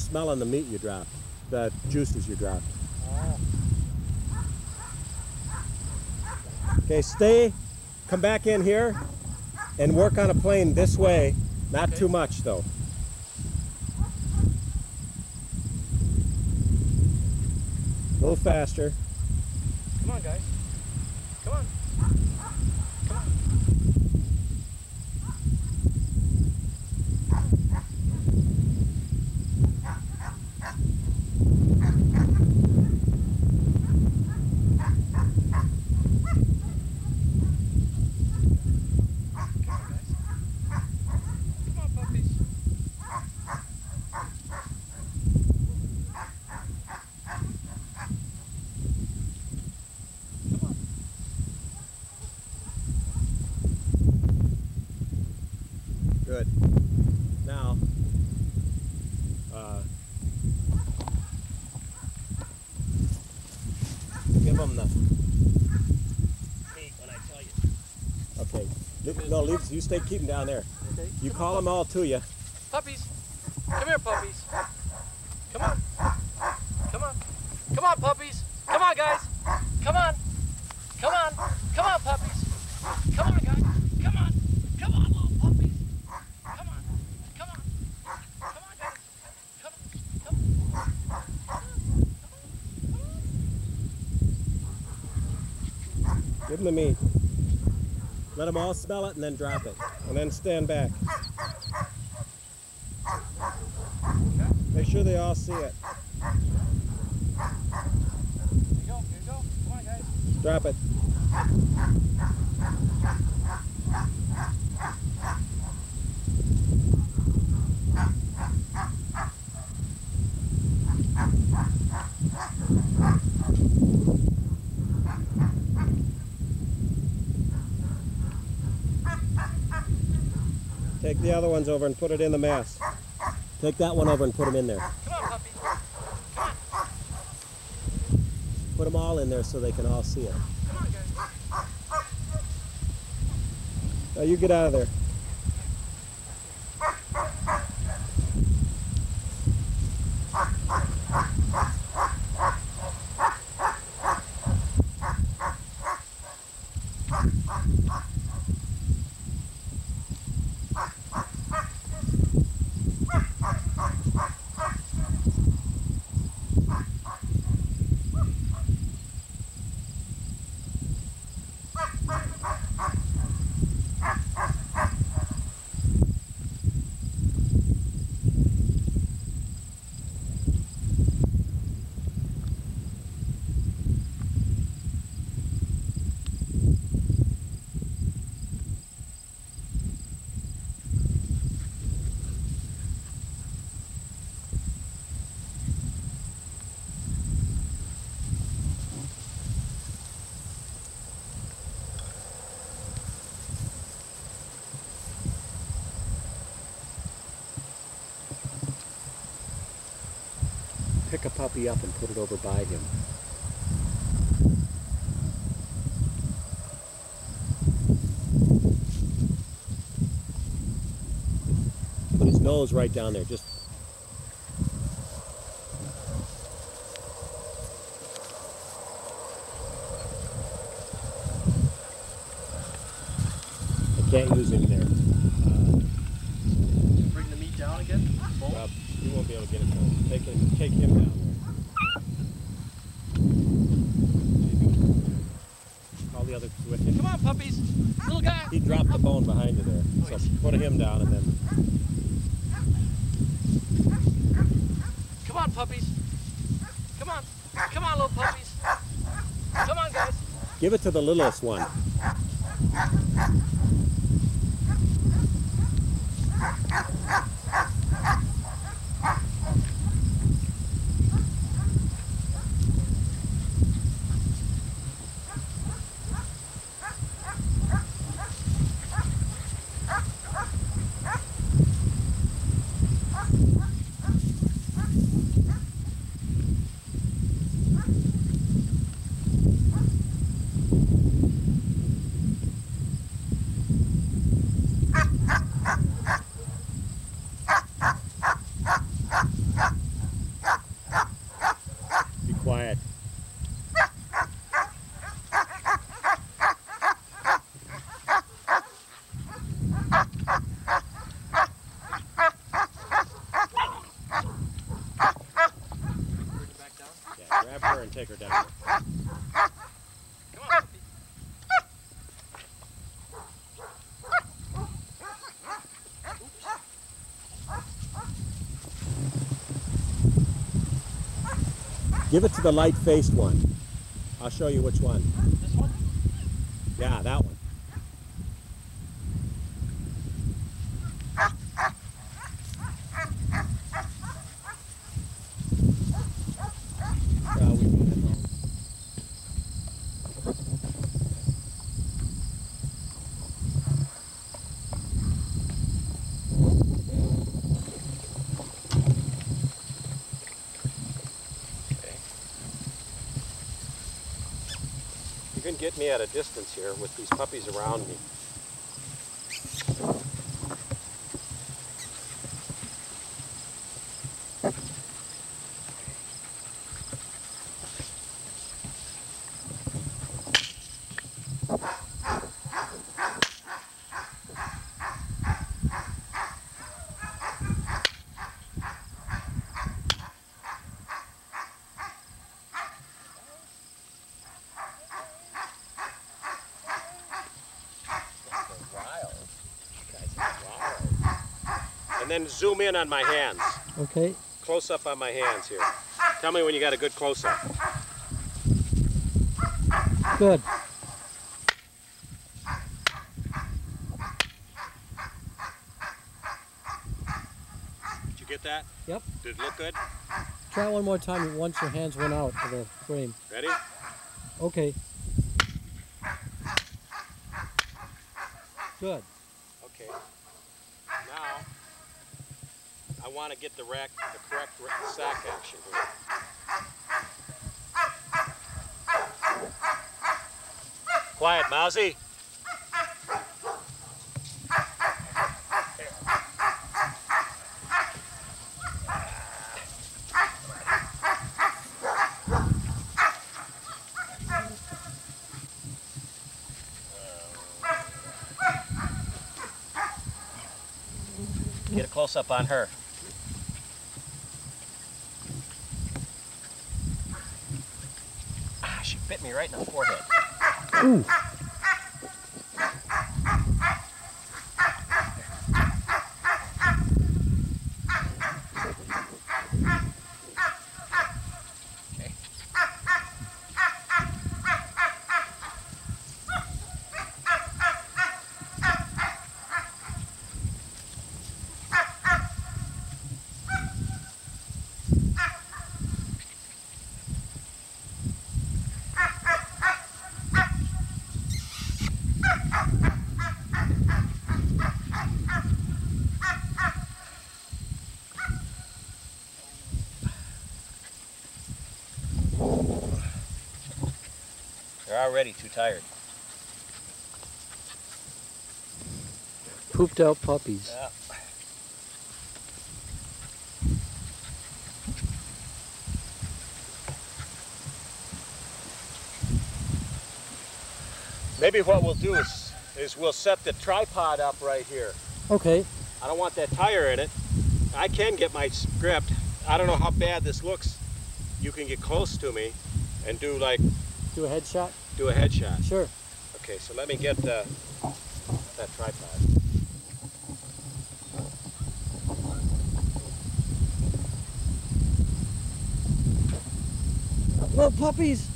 Smelling the meat you dropped, the juices you dropped. Okay, stay, come back in here and work on a plane this way. Not Okay. too much though. A little faster. Come on, guys. Come on. Come on. Come on, guys. Come on, puppies. Come on. Good. Now, uh, give them the meat when I tell you. Okay. Leave- You stay. Keep them down there. Okay. You Come call on, them all to you. Puppies. Come here, puppies. Come on. Come on. Come on, puppies. Come on, guys. Come on. Come on. Come on, puppies. Come on, guys. Come on. Come on, little puppies. Come on. Come on. Come on, guys. Come on. Come on. Give them the meat. Them all smell it and then drop it. And then stand back. Make sure they all see it. Here you go. Here you go. Come on, guys. Drop it. Take the other ones over and put it in the mess. Take that one over and put them in there. Come on, puppy. Come on. Put them all in there so they can all see it. Come on, guys. Now you get out of there. Up and put it over by him. Put his nose right down there. Just I can't use him there. Uh, Bring the meat down again. Bowl. Rob, you won't be able to get it to him. Take him, take him down there. Call the others with you. Come on, puppies. Little guy. He dropped the bone behind you there. So put him down and then Come on, puppies. Come on. Come on, little puppies. Come on, guys. Give it to the littlest one. Give it to the light-faced one. I'll show you which one. This one? Yeah, that one. Yeah, we made it home. You can get me at a distance here with these puppies around me. Wild. Guys are wild. And then zoom in on my hands. Okay. Close up on my hands here. Tell me when you got a good close up. Good. Did you get that? Yep. Did it look good? Try one more time once your hands went out of the frame. Ready? Okay. Good. Okay. Now, I want to get the, rack, the correct sack action here. Quiet, Mousy. Get a close up on her. Right in the forehead. Ooh. Okay. Tired. Pooped out puppies. Yeah. Maybe what we'll do is, is we'll set the tripod up right here. Okay. I don't want that tire in it. I can get my script. I don't know how bad this looks. You can get close to me and do like, Do a headshot? Do a headshot. Sure. Okay, so let me get uh, that tripod. Little puppies.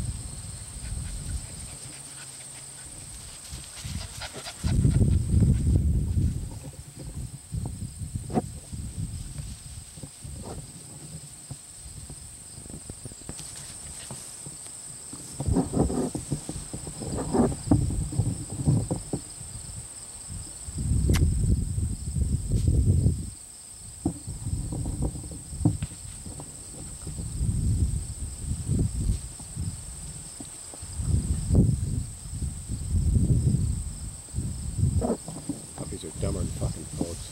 Puppies are dumber than fucking folks.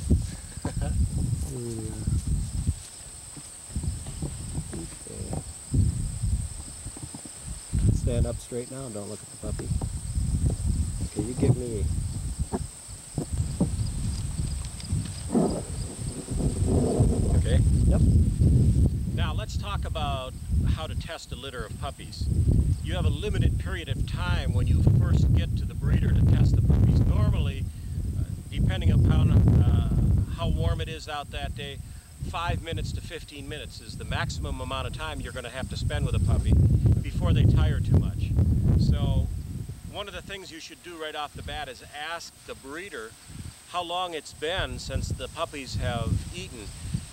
Stand up straight now and don't look at the puppy. Okay, you give me. Okay? Yep. Now let's talk about how to test a litter of puppies. You have a limited period of time when you first get to the breeder to test the puppies. Normally, uh, depending upon uh, how warm it is out that day, 5 minutes to 15 minutes is the maximum amount of time you're going to have to spend with a puppy before they tire too much. Of the things you should do right off the bat is ask the breeder how long it's been since the puppies have eaten.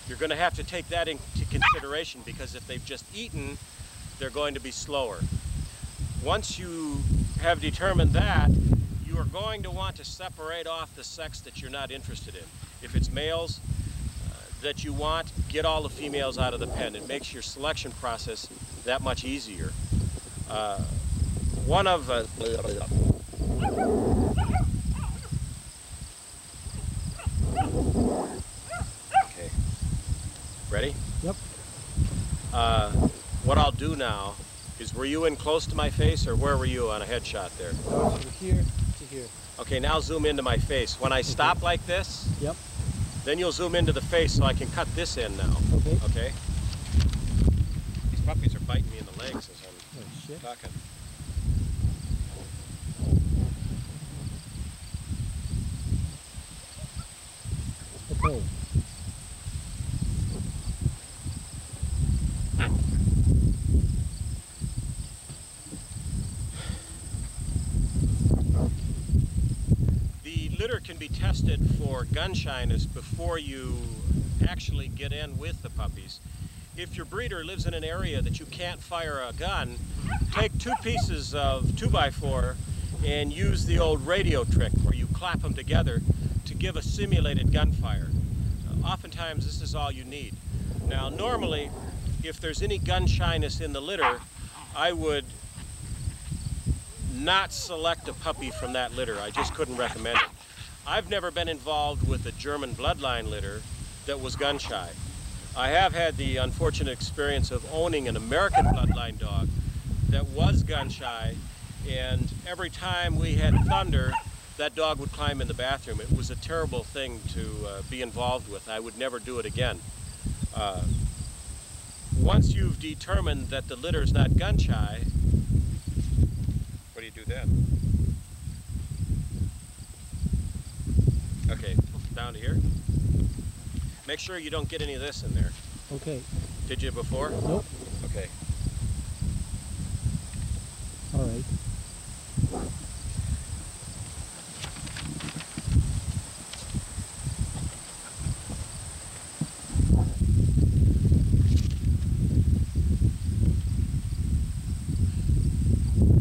You're going to have to take that into consideration because if they've just eaten, they're going to be slower. Once you have determined that, you are going to want to separate off the sex that you're not interested in. If it's males uh, that you want, get all the females out of the pen. It makes your selection process that much easier. Uh, one of uh, okay ready Yep. uh, what I'll do now is were you in close to my face or where were you on a headshot there from here to here. okay now zoom into my face when I stop like this Yep. then you'll zoom into the face so I can cut this in now Okay. okay these puppies are biting me in the legs as I'm Oh shit. talking The litter can be tested for gun shyness before you actually get in with the puppies. If your breeder lives in an area that you can't fire a gun, take two pieces of 2x4 and use the old radio trick where you clap them together to give a simulated gunfire. Uh, oftentimes this is all you need. Now normally if there's any gun shyness in the litter, I would not select a puppy from that litter. I just couldn't recommend it. I've never been involved with a German bloodline litter that was gun shy. I have had the unfortunate experience of owning an American bloodline dog that was gun shy, and every time we had thunder, that dog would climb in the bathroom. It was a terrible thing to uh, be involved with. I would never do it again. Uh, once you've determined that the litter is not gun shy, what do you do then? Okay, down to here. Make sure you don't get any of this in there. Okay. Did you before? Nope. Okay. All right.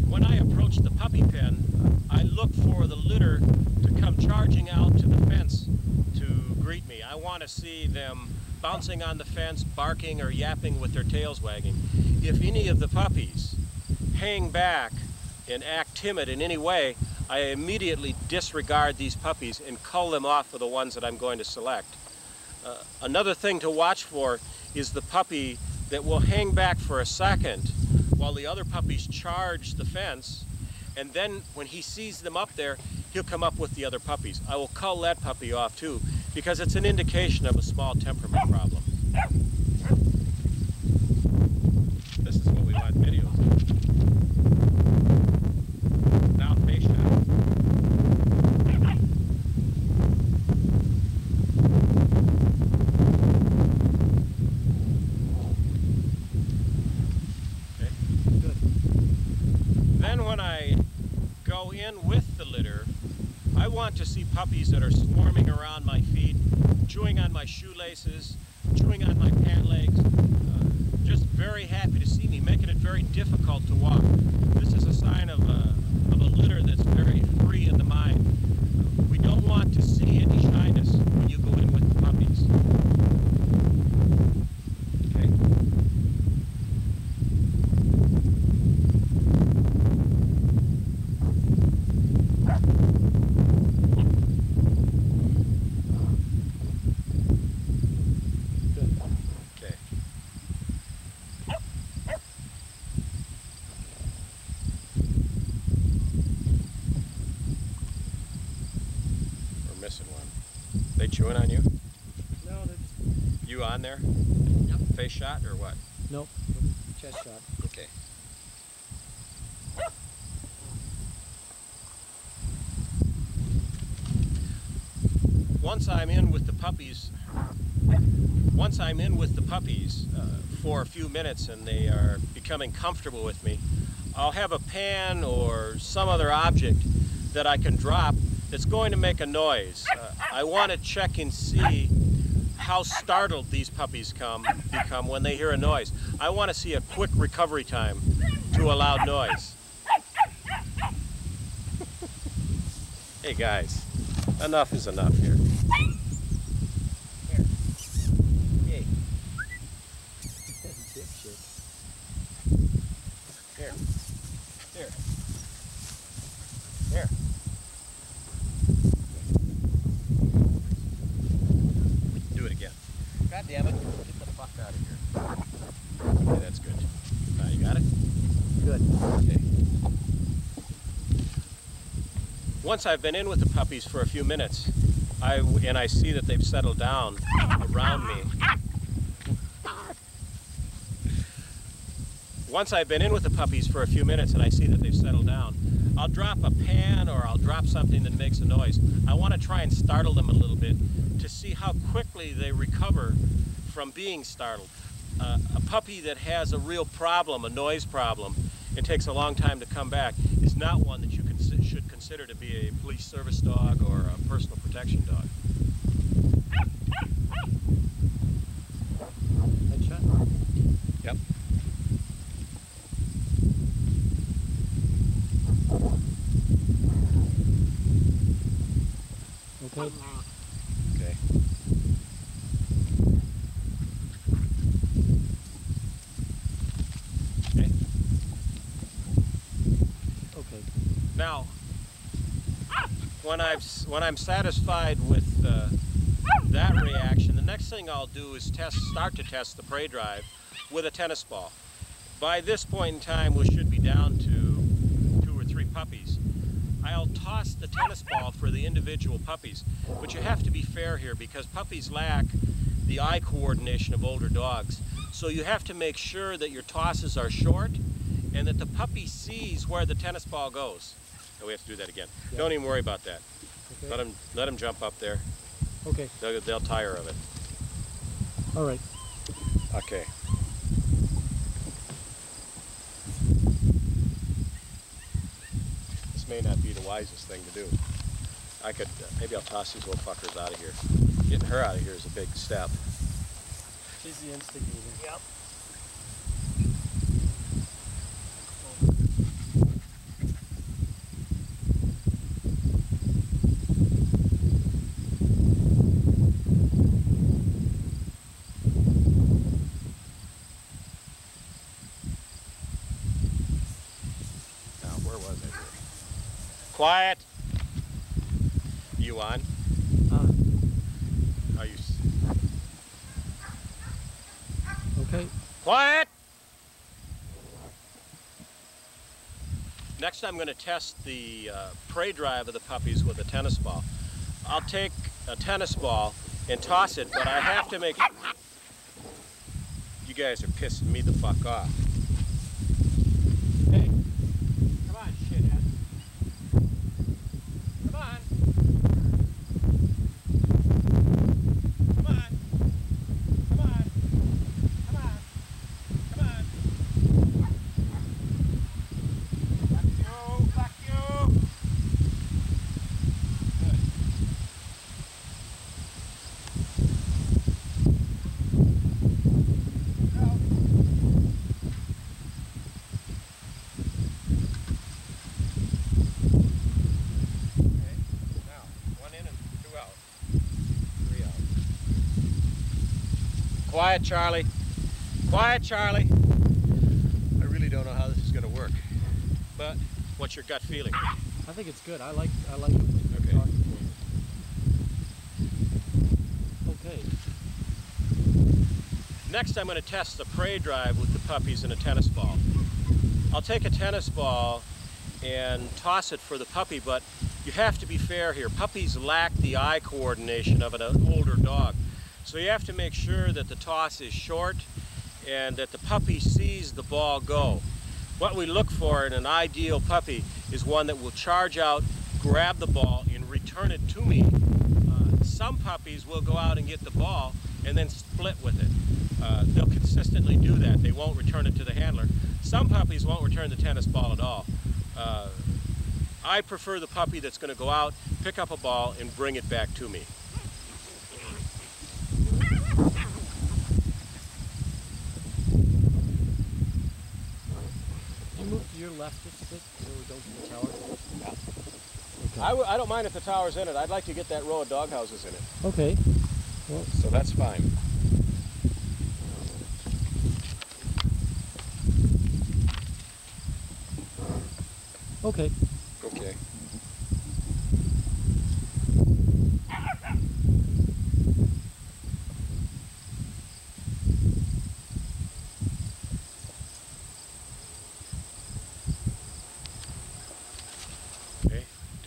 When I approach the puppy pen, I look for the litter to come charging out to the fence to greet me. I want to see them bouncing on the fence, barking or yapping with their tails wagging. If any of the puppies hang back and act timid in any way, I immediately disregard these puppies and cull them off for the ones that I'm going to select. Uh, another thing to watch for is the puppy that will hang back for a second while the other puppies charge the fence and then when he sees them up there he'll come up with the other puppies. I will cull that puppy off too because it's an indication of a small temperament problem. This is what we want videos of. Now face shot. Okay. Good. Then when I go in with the litter, I want to see puppies that are swarming around my feet, chewing on my shoelaces, chewing on my pant legs, uh, just very happy to see me, making it very difficult to walk. This is a sign of a, of a litter that's very free in the mind. Uh, we don't want to see any shyness when you go in with the puppies. Okay. Good. Okay. We're missing one. They chewing on you? No, they're just You on there? Yep. Face shot or what? Nope. Chest shot. Okay. Once I'm in with the puppies, once I'm in with the puppies uh, for a few minutes and they are becoming comfortable with me, I'll have a pan or some other object that I can drop that's going to make a noise. Uh, I want to check and see how startled these puppies come become when they hear a noise. I want to see a quick recovery time to a loud noise. hey guys, enough is enough here. Here. Hey. Dipshit. Here. Here. Here. Do it again. God damn it. Get the fuck out of here. Okay, that's good. Now you got it? Good. Okay. Once I've been in with the puppies for a few minutes, I and I see that they've settled down around me. Once I've been in with the puppies for a few minutes and I see that they've settled down, I'll drop a pan or I'll drop something that makes a noise. I want to try and startle them a little bit to see how quickly they recover from being startled. Uh, a puppy that has a real problem, a noise problem, and takes a long time to come back is not one that you should consider to be a police service dog or a personal protection dog. Headshot. Yep. Okay. Okay. Okay. Okay. Now, when I've when I'm satisfied with uh, that reaction, the next thing I'll do is test start to test the prey drive with a tennis ball. By this point in time, we should be down to two or three puppies. I'll toss the tennis ball for the individual puppies, but you have to be fair here because puppies lack the eye coordination of older dogs. So you have to make sure that your tosses are short and that the puppy sees where the tennis ball goes. Oh, we have to do that again. Yeah. Don't even worry about that. Okay. Let him let him jump up there. Okay. They'll, they'll tire of it. All right. Okay. This may not be the wisest thing to do. I could uh, maybe I'll toss these little fuckers out of here. Getting her out of here is a big step. She's the instigator. Yep. Quiet. You on? Uh, Are you? okay. Quiet! Next I'm going to test the uh, prey drive of the puppies with a tennis ball. I'll take a tennis ball and toss it, but I have to make... You guys are pissing me the fuck off. Hey, come on, shithead. Come on. Come on. Come on. Come on. Come on. Fuck you. Fuck you. Good. Go. Okay. Now, one in and two out. Three out. Quiet, Charlie. Quiet, Charlie. I really don't know how this is going to work. But what's your gut feeling? I think it's good. I like. I like. it. Okay. Okay. Next, I'm going to test the prey drive with the puppies in a tennis ball. I'll take a tennis ball and toss it for the puppy, but you have to be fair here. Puppies lack the eye coordination of an older dog. So you have to make sure that the toss is short and that the puppy sees the ball go. What we look for in an ideal puppy is one that will charge out, grab the ball, and return it to me. Uh, some puppies will go out and get the ball and then split with it. Uh, they'll consistently do that. They won't return it to the handler. Some puppies won't return the tennis ball at all. Uh, I prefer the puppy that's going to go out, pick up a ball, and bring it back to me. Can you move to your left just a bit so we don't get the tower? Yeah. Okay. I w- I don't mind if the tower's in it. I'd like to get that row of doghouses in it. okay. Well, So that's fine. Okay. Okay.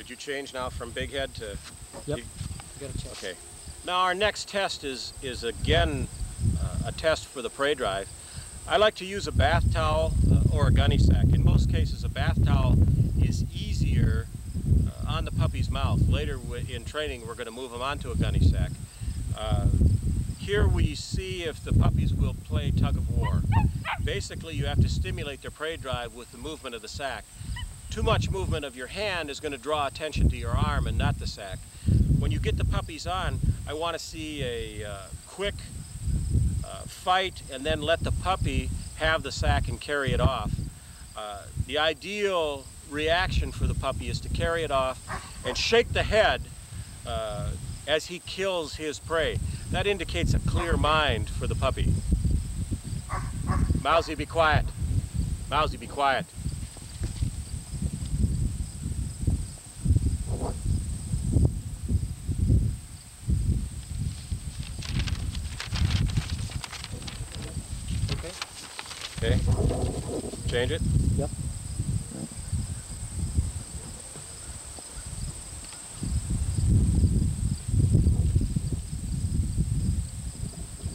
Did you change now from big head to Yep. You- You got a check. Okay. Now our next test is is again uh, a test for the prey drive. I like to use a bath towel uh, or a gunny sack. In most cases, a bath towel is easier uh, on the puppy's mouth. Later in training, we're going to move them onto a gunny sack. Uh, here we see if the puppies will play tug of war. Basically, you have to stimulate their prey drive with the movement of the sack. Too much movement of your hand is going to draw attention to your arm and not the sack. When you get the puppies on, I want to see a uh, quick uh, fight and then let the puppy have the sack and carry it off. Uh, the ideal reaction for the puppy is to carry it off and shake the head uh, as he kills his prey. That indicates a clear mind for the puppy. Mousy, be quiet. Mousy, be quiet. Okay. Okay. Change it. Yep.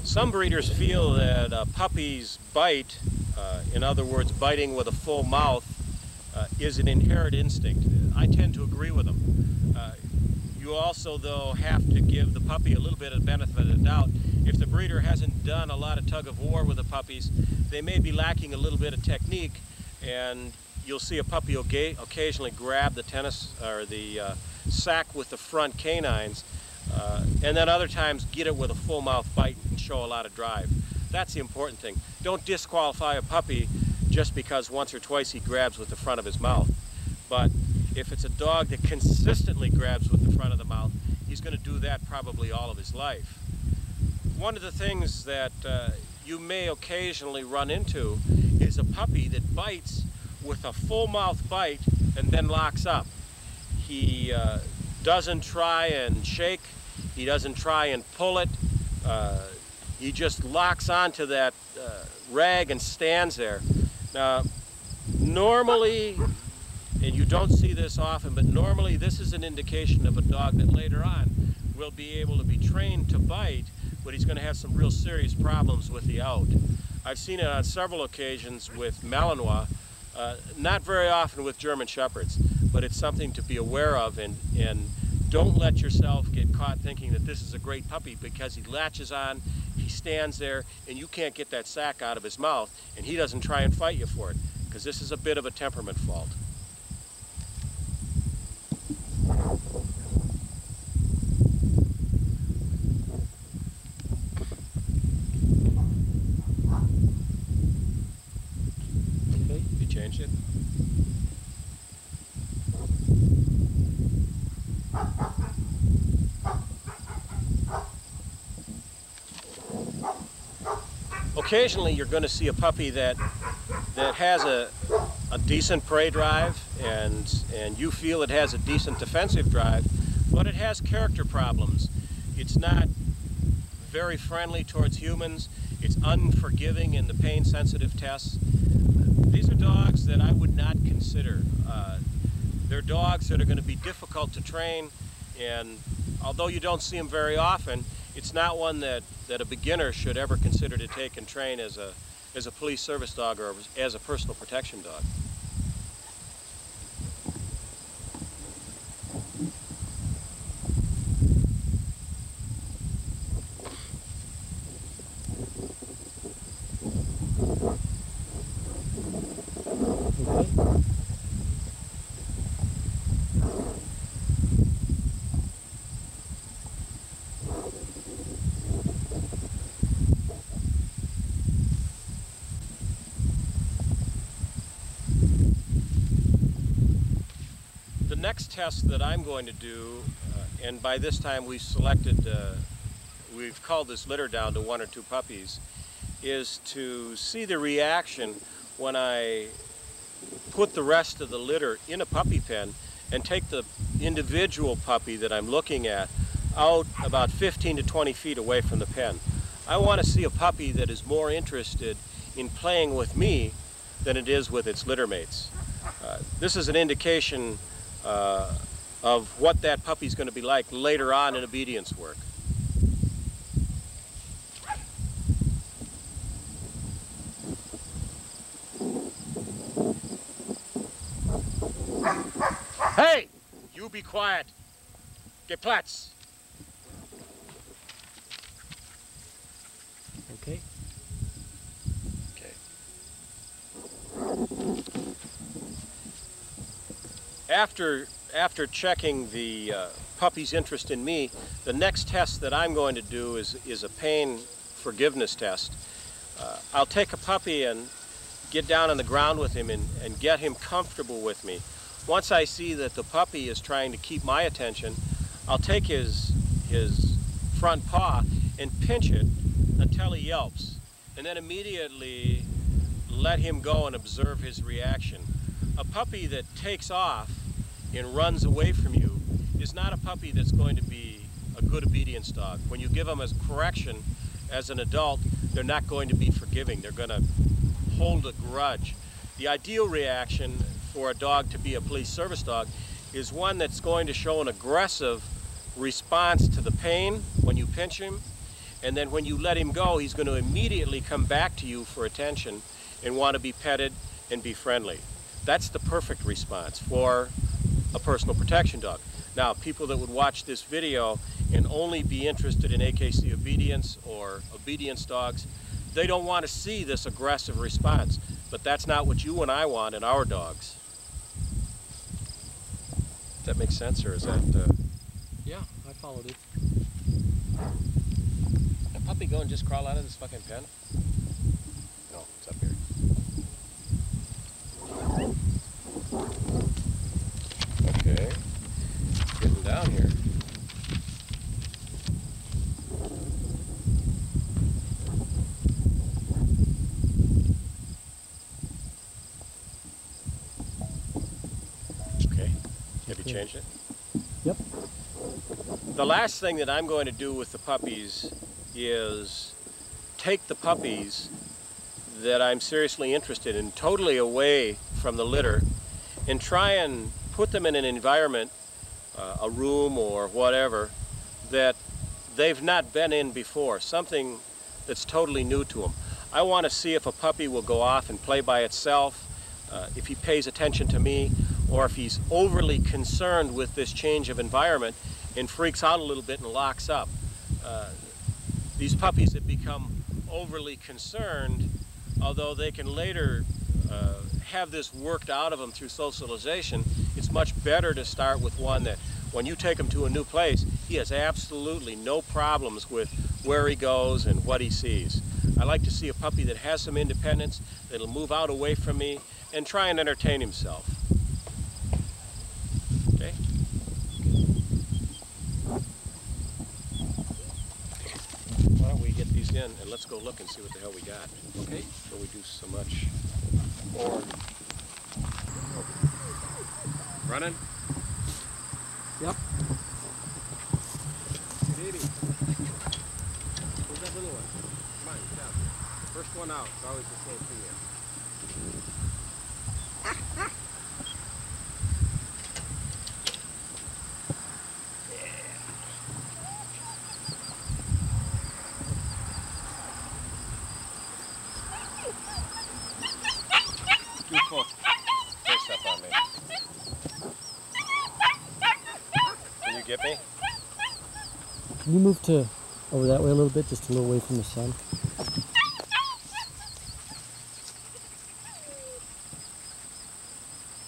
Some breeders feel that a puppy's bite, uh, in other words, biting with a full mouth, uh, is an inherent instinct. I tend to agree with them. Uh, you also, though, have to give the puppy a little bit of benefit of the doubt. If the breeder hasn't done a lot of tug of war with the puppies, they may be lacking a little bit of technique, and you'll see a puppy occasionally grab the tennis or the uh, sack with the front canines, uh, and then other times get it with a full mouth bite and show a lot of drive. That's the important thing. Don't disqualify a puppy just because once or twice he grabs with the front of his mouth. But if it's a dog that consistently grabs with the front of the mouth, he's going to do that probably all of his life. One of the things that uh, you may occasionally run into is a puppy that bites with a full mouth bite and then locks up. He uh, doesn't try and shake, he doesn't try and pull it, uh, he just locks onto that uh, rag and stands there. Now, normally, and you don't see this often, but normally this is an indication of a dog that later on will be able to be trained to bite, but he's going to have some real serious problems with the out. I've seen it on several occasions with Malinois, uh, not very often with German Shepherds, but it's something to be aware of and, and don't let yourself get caught thinking that this is a great puppy because he latches on, he stands there, and you can't get that sack out of his mouth, and he doesn't try and fight you for it, because this is a bit of a temperament fault. Okay. You changed it? Occasionally you're going to see a puppy that that has a, a decent prey drive and and you feel it has a decent defensive drive, but it has character problems. It's not very friendly towards humans. It's unforgiving in the pain sensitive tests. These are dogs that I would not consider. Uh, they're dogs that are going to be difficult to train, and although you don't see them very often, it's not one that, that a beginner should ever consider to take and train as a, as a police service dog or as a personal protection dog. Okay. The next test that I'm going to do, uh, and by this time we've selected, uh, we've called this litter down to one or two puppies, is to see the reaction when I put the rest of the litter in a puppy pen and take the individual puppy that I'm looking at out about 15 to 20 feet away from the pen. I want to see a puppy that is more interested in playing with me than it is with its litter mates. Uh, this is an indication uh, of what that puppy's going to be like later on in obedience work. Hey! You be quiet. Get Platz. Okay. Okay. After after checking the uh, puppy's interest in me, the next test that I'm going to do is is a pain forgiveness test. Uh, I'll take a puppy and get down on the ground with him and, and get him comfortable with me. Once I see that the puppy is trying to keep my attention, I'll take his his front paw and pinch it until he yelps, and then immediately let him go and observe his reaction. A puppy that takes off and runs away from you is not a puppy that's going to be a good obedience dog. When you give them a correction as an adult, they're not going to be forgiving. They're going to hold a grudge. The ideal reaction for a dog to be a police service dog is one that's going to show an aggressive response to the pain when you pinch him, and then when you let him go, he's going to immediately come back to you for attention and want to be petted and be friendly. That's the perfect response for a personal protection dog. Now, people that would watch this video and only be interested in AKC obedience or obedience dogs, they don't want to see this aggressive response. But that's not what you and I want in our dogs. Does that make sense, or is that... Uh... Yeah, I followed it. a puppy go and just crawl out of this fucking pen? No, it's up here. Okay. Getting down here. Okay. Have you changed it? Yep. The last thing that I'm going to do with the puppies is take the puppies that I'm seriously interested in totally away from the litter and try and put them in an environment, uh, a room or whatever, that they've not been in before, something that's totally new to them. I want to see if a puppy will go off and play by itself, uh, if he pays attention to me, or if he's overly concerned with this change of environment and freaks out a little bit and locks up. Uh, these puppies that become overly concerned, although they can later uh, have this worked out of them through socialization, it's much better to start with one that when you take him to a new place, he has absolutely no problems with where he goes and what he sees. I like to see a puppy that has some independence, that'll move out away from me and try and entertain himself. Okay? Why don't we get these in and let's go look and see what the hell we got. Okay. Before we do so much more. Running? Yep. Good eating. Where's that little one? Come on, get out. First one out. It's always the same female. Move to over that way a little bit, just a little away from the sun?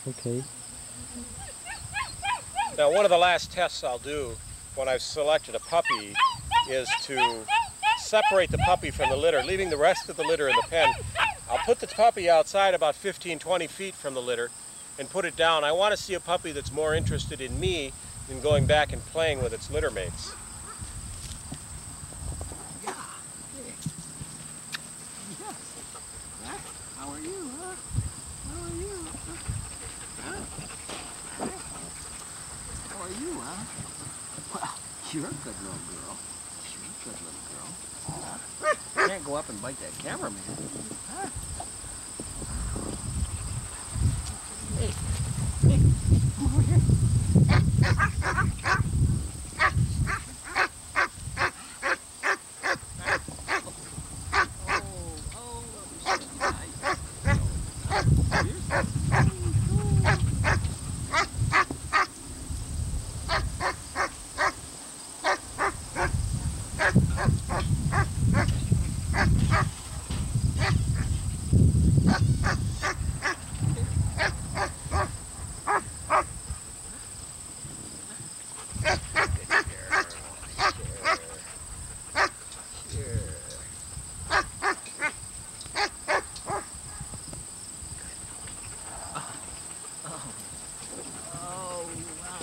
Okay. Now, one of the last tests I'll do when I've selected a puppy is to separate the puppy from the litter, leaving the rest of the litter in the pen. I'll put the puppy outside about 15, 20 feet from the litter and put it down. I want to see a puppy that's more interested in me than going back and playing with its litter mates. How are you, huh? How are you? Huh? How are you, huh? Well, you're a good little girl. You're a good little girl. Can't go up and bite that cameraman. Huh? Hey, hey, come over here. Oh, oh, that was nice. Here's Oh, wow.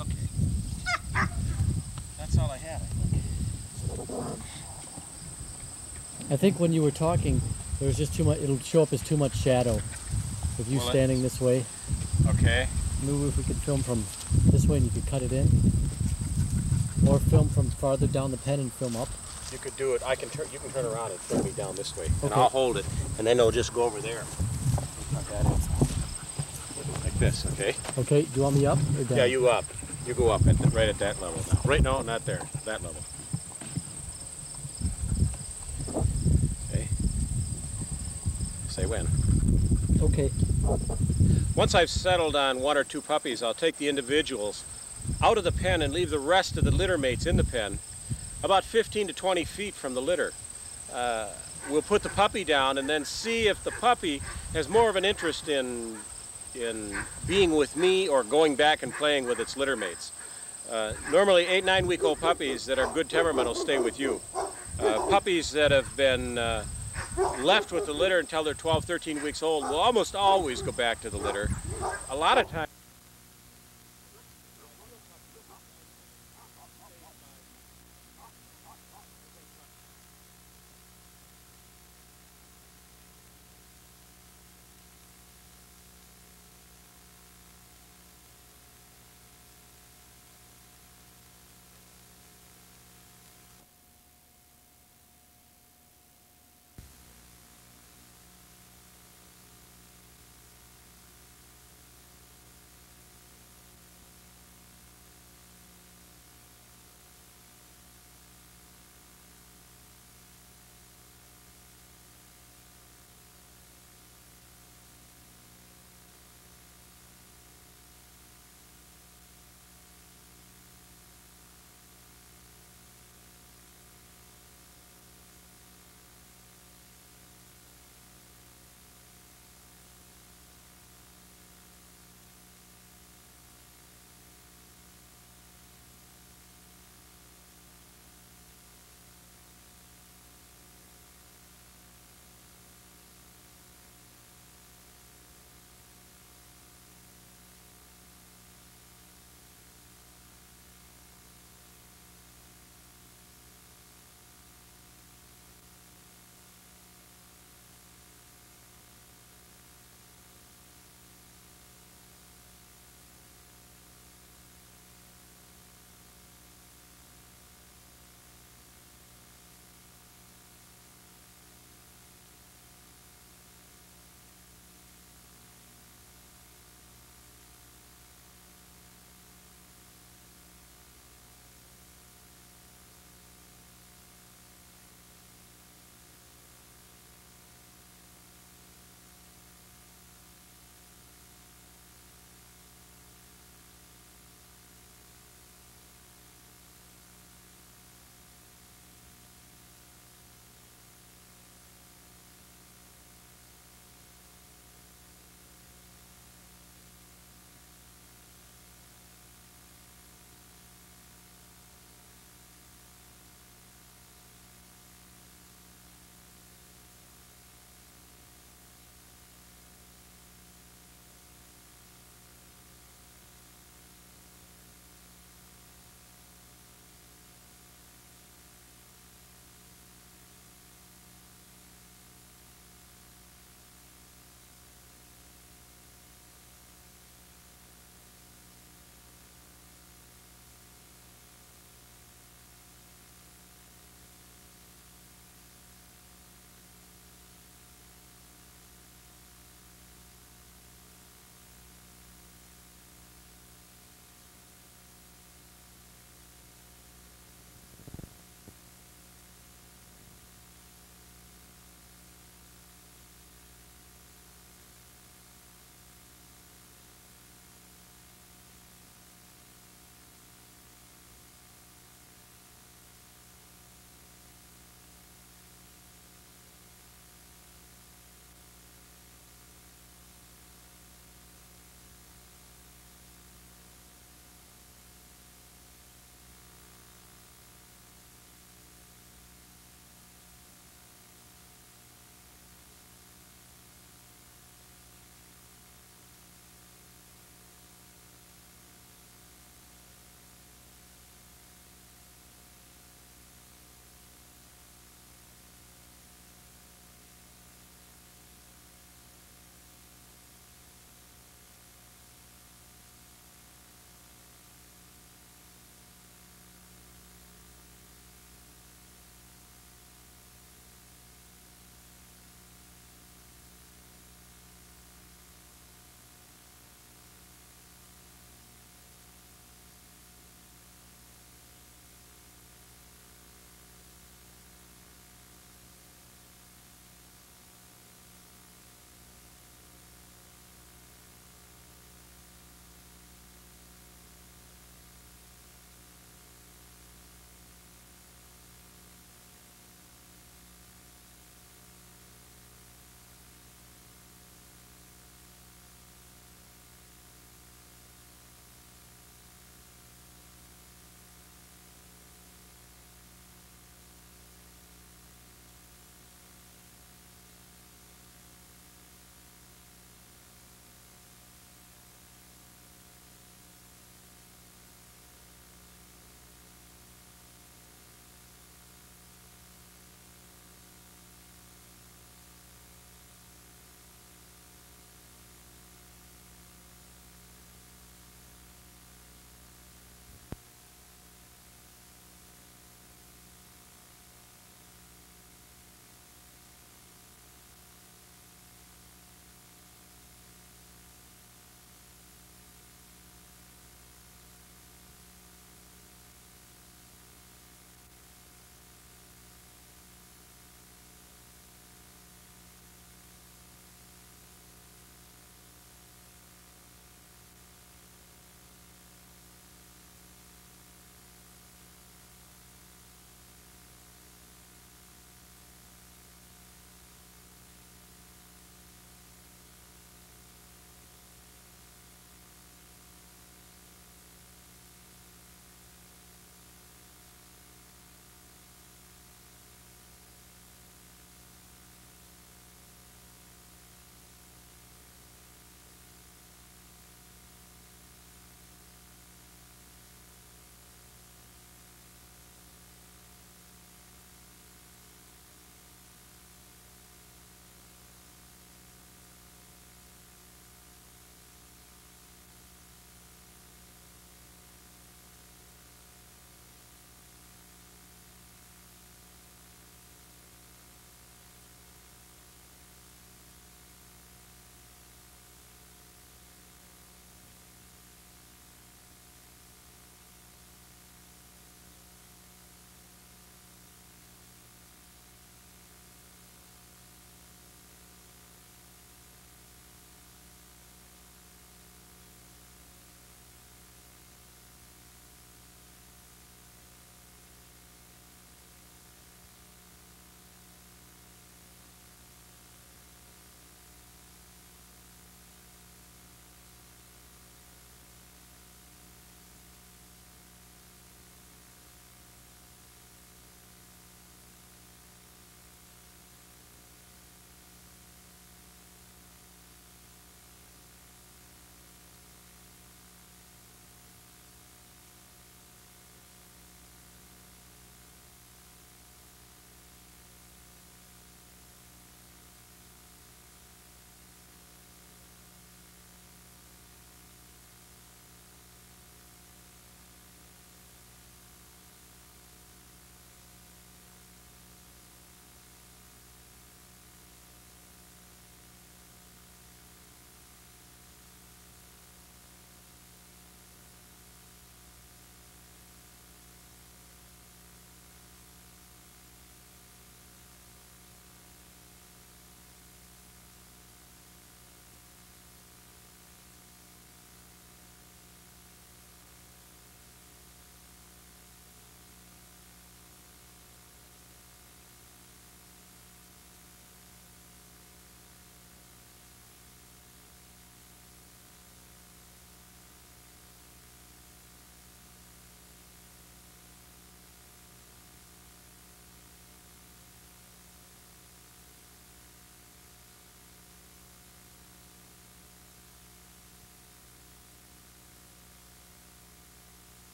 Okay. That's all I had. I think when you were talking, there was just too much. It'll show up as too much shadow. With you Well, standing this way, Okay. maybe if we could film from this way and you could cut it in, or film from farther down the pen and film up. You could do it. I can turn. You can turn around and film me down this way, and I'll hold it, and then it'll just go over there. Tuck. Like this, okay? Okay, do you want me up or down? Yeah, you up. You go up at the, right at that level now. Right? No, not there. That level. Okay. When. Okay. Once I've settled on one or two puppies, I'll take the individuals out of the pen and leave the rest of the litter mates in the pen about 15 to 20 feet from the litter. Uh, we'll put the puppy down and then see if the puppy has more of an interest in, in being with me or going back and playing with its litter mates. Uh, normally, eight, nine week old puppies that are good temperament will stay with you. Uh, puppies that have been uh, left with the litter until they're 12, 13 weeks old will almost always go back to the litter. A lot of times.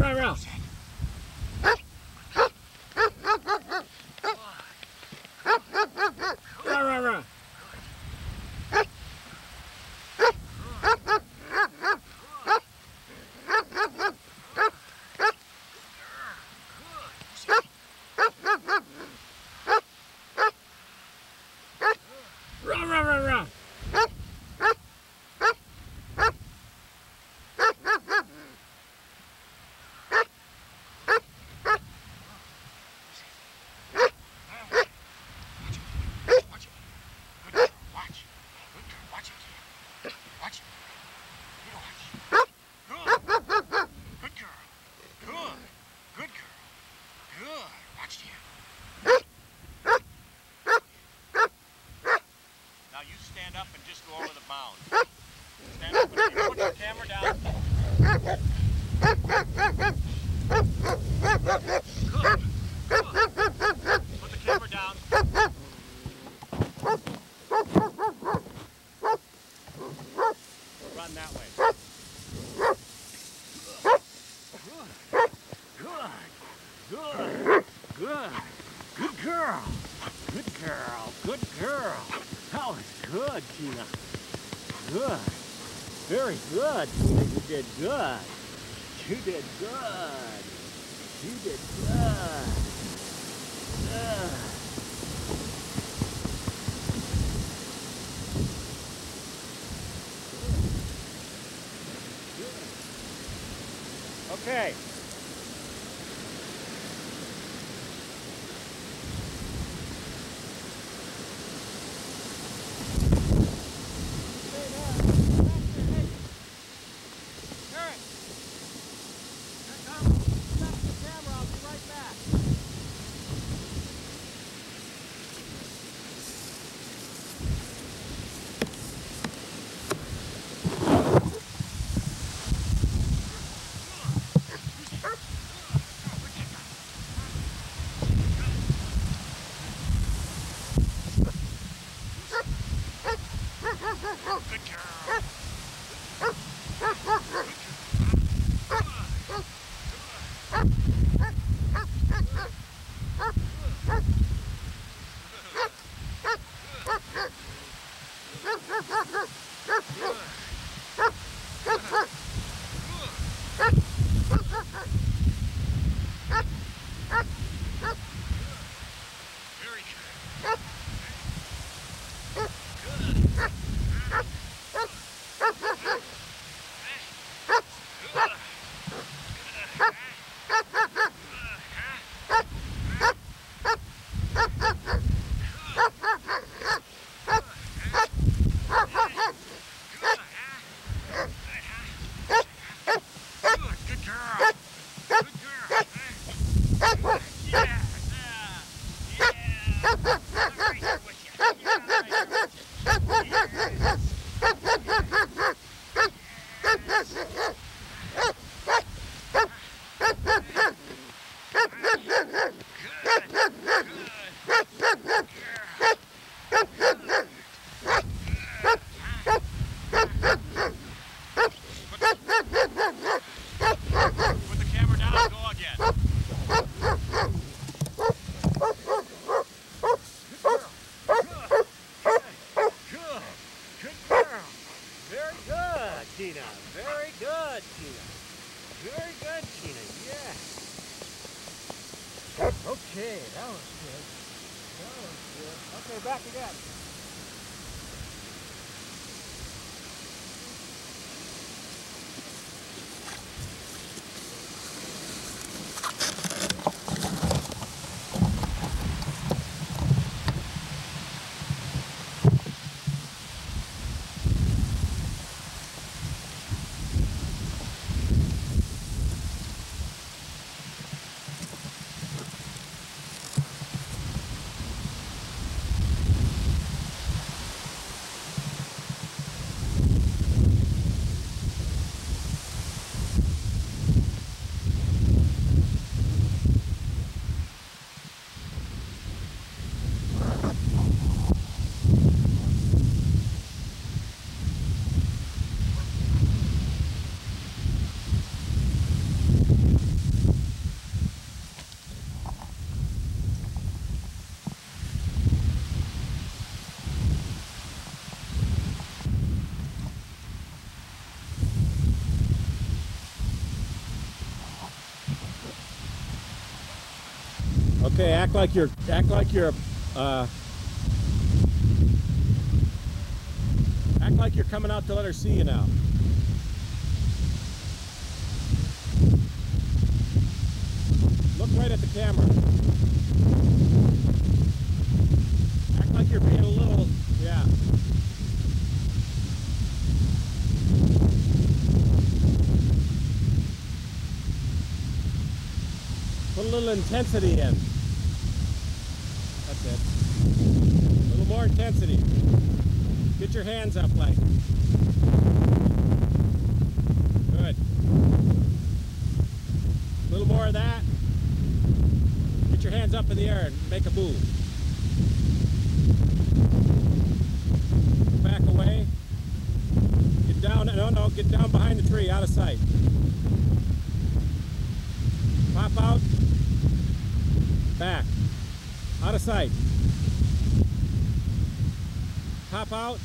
right, right. Stand up and just go over the mound. Stand up and put your camera down. Okay, act like you're act like you're uh, act like you're coming out to let her see you now. Look right at the camera. Act like you're being a little yeah. Put a little intensity in. That's it. A little more intensity. Get your hands up like. Good. A little more of that. Get your hands up in the air and make a move. Back away. Get down. No, no. Get down behind the tree, out of sight. Pop out. Back. Out of sight. Pop out.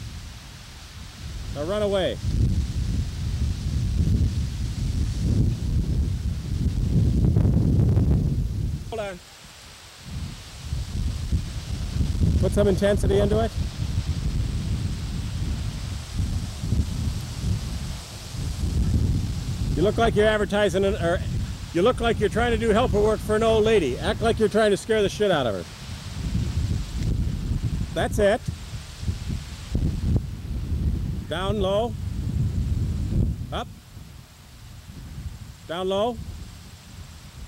Now run away. Hold on. Put some intensity into it. You look like you're advertising, an, or you look like you're trying to do helper work for an old lady. Act like you're trying to scare the shit out of her. That's it. Down low. Up. Down low.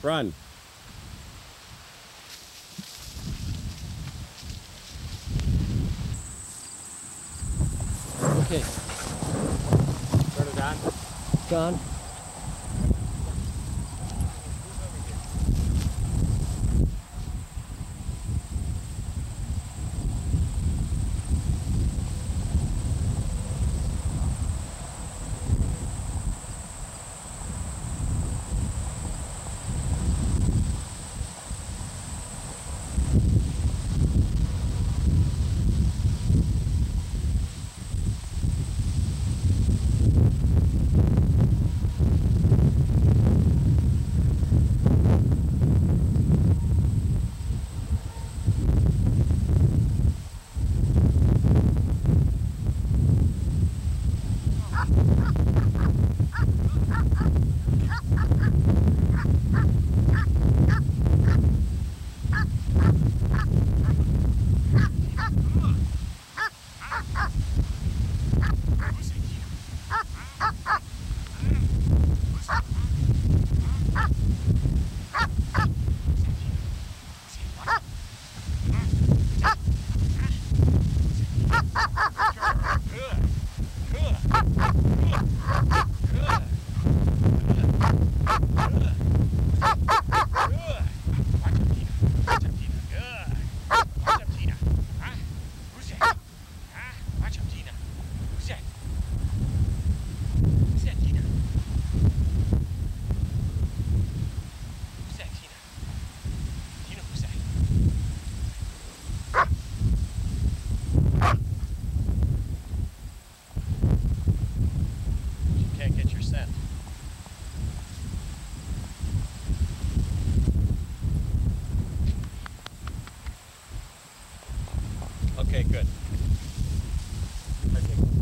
Run. Okay, Turn it on. John. You Think-